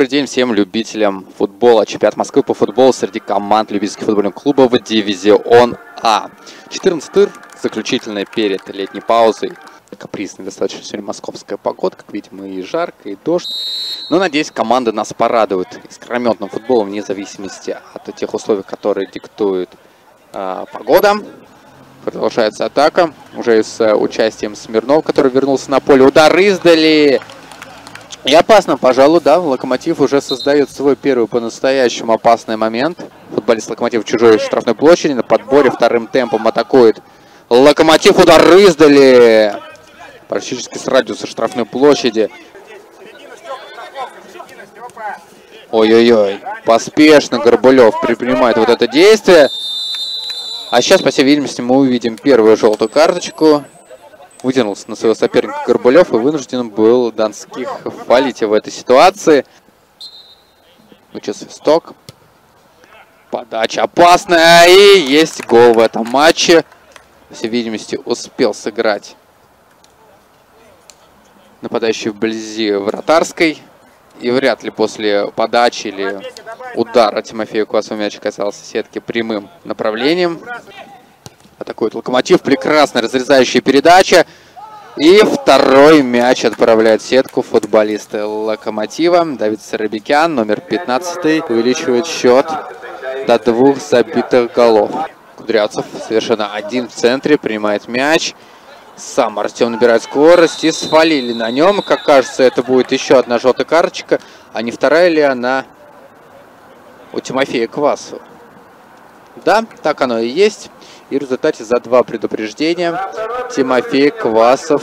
Добрый день всем любителям футбола. Чемпионат Москвы по футболу среди команд любительских футбольных клубов Дивизион А. 14 тур, заключительная перед летней паузой. Капризная достаточно сегодня московская погода, как видим, и жарко, и дождь. Но, надеюсь, команды нас порадуют искрометным футболом, вне зависимости от тех условий, которые диктует э, погода. Продолжается атака, уже с э, участием Смирнов, который вернулся на поле. Удар издали! И опасно, пожалуй, да, Локомотив уже создает свой первый по-настоящему опасный момент. Футболист Локомотив в чужой штрафной площади на подборе вторым темпом атакует. Локомотив удар издали! Практически с радиуса штрафной площади. Ой-ой-ой, поспешно Горбулев предпринимает вот это действие. А сейчас, по всей видимости, мы увидим первую желтую карточку вытянулся на своего соперника Горбулев и вынужден был Донских фалить в этой ситуации. Лучше свисток. Подача опасная. И есть гол в этом матче. По всей видимости, успел сыграть нападающий вблизи вратарской. И вряд ли после подачи или удара Тимофея Квасова мяч касался сетки прямым направлением. Атакует Локомотив. Прекрасно разрезающая передача. И второй мяч отправляет в сетку футболисты Локомотива. Давид Сарабикян, номер 15, увеличивает счет до двух забитых голов. Кудрявцев совершенно один в центре, принимает мяч. Сам Артем набирает скорость и свалили на нем. Как кажется, это будет еще одна желтая карточка. А не вторая ли она у Тимофея Квасова? Да, так оно и есть. И в результате за два предупреждения Тимофей Квасов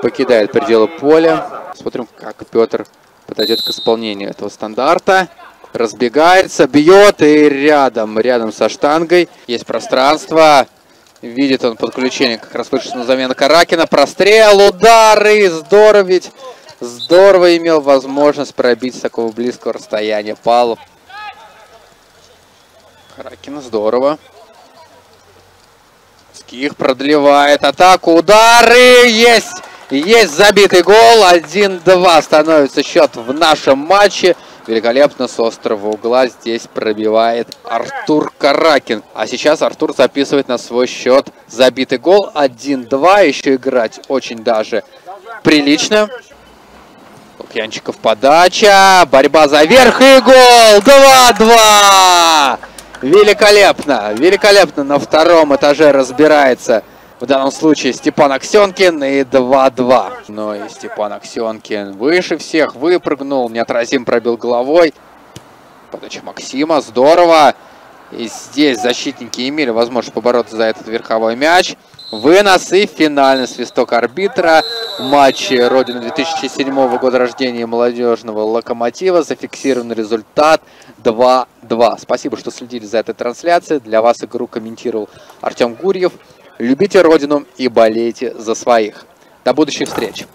покидает пределы поля. Смотрим, как Петр подойдет к исполнению этого стандарта. Разбегается, бьет и рядом, рядом со штангой есть пространство. Видит он подключение, как раз вышла замена Каракина. Прострел, удары, здорово ведь. Здорово имел возможность пробить с такого близкого расстояния Павлов. Каракина, здорово. Ских продлевает атаку. Удары! Есть! Есть забитый гол. 1-2 становится счет в нашем матче. Великолепно с острого угла здесь пробивает Артур Каракин. А сейчас Артур записывает на свой счет забитый гол. 1-2. Еще играть очень даже прилично. Лукьянчиков подача. Борьба за верх и гол. 2-2. Великолепно, великолепно на втором этаже разбирается в данном случае Степан Аксенкин и 2-2. Но и Степан Аксенкин выше всех выпрыгнул, неотразим пробил головой. Подача Максима, здорово. И здесь защитники имели возможность побороться за этот верховой мяч. Вынос и финальный свисток арбитра в матче Родины 2007 года рождения молодежного локомотива. Зафиксирован результат 2-2. Спасибо, что следили за этой трансляцией. Для вас игру комментировал Артем Гурьев. Любите Родину и болейте за своих. До будущих встреч!